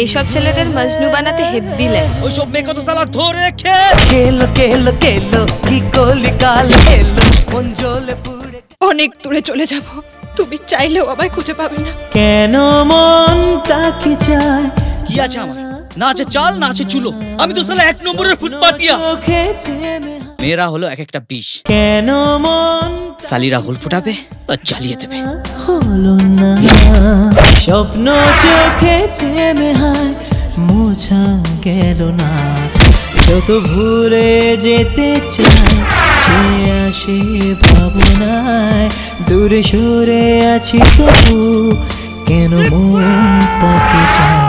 এইসব ছেলেদের মজনু বানাতে হেব্বি লাগে। ওইসব তো সালা ধরে খে কেলো কেলো কেলো কি কলি মন পুড়ে অনেক দূরে চলে যাব। তুমি চাইলেও আমায় খুঁজে পাবে না। কেন মন তাকে চায়? কি আছে আমার? না আছে চাল না আছে চুলো। আমি তো সালা এক নম্বরের ফুটপাতিয়া। মেয়েরা হলো এক একটা বিষ। কেন মন সালিরা হুল ফুটাবে আর চালিয়ে দেবে। হলো না। স্বপ্ন চোখে প্রেমে হায়, মোছা গেল না। যত ভুলে যেতে চাই সে আসে ভাবনায়। দূরে সরে আছি তবু কেন মন তাকে চায়?